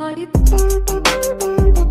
Are you